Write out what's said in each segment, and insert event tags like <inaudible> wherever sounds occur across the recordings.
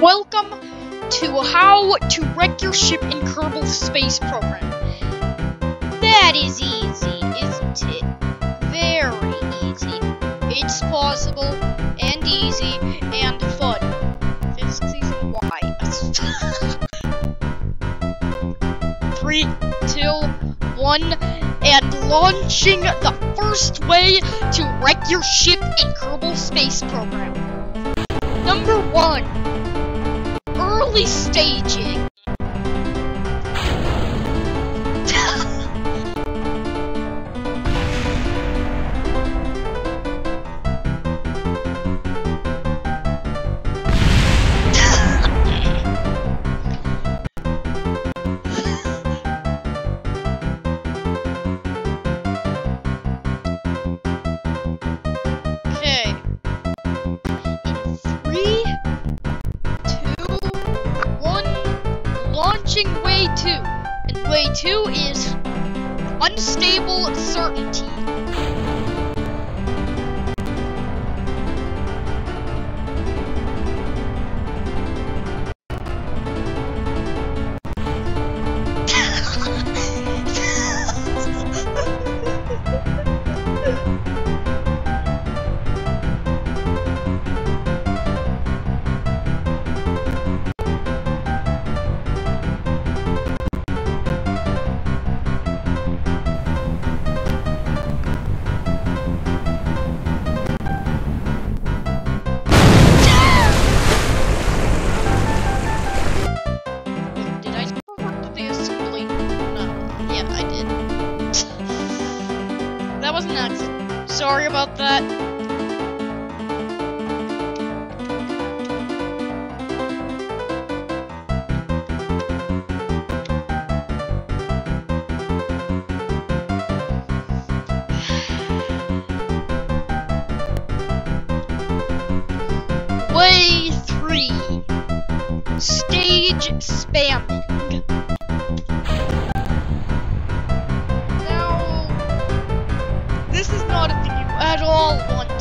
Welcome to How to Wreck Your Ship in Kerbal Space Program. That is easy, isn't it? Very easy. It's possible and easy and fun. Physics season <laughs> Y. Three, two, one, and launching the first way to wreck your ship in Kerbal Space Program. Number one, early staging. And way two is unstable certainty. <laughs> Sorry about that. At all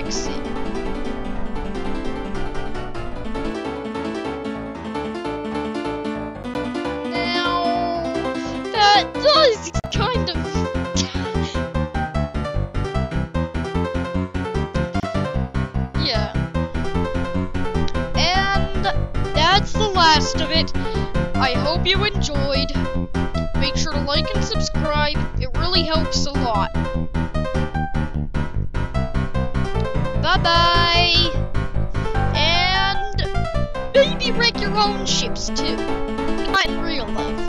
exactly it. Now, that does kind of. yeah. And that's the last of it. I hope you enjoyed. Make sure to like and subscribe, it really helps a lot. Bye bye! And maybe wreck your own ships too. Not in real life.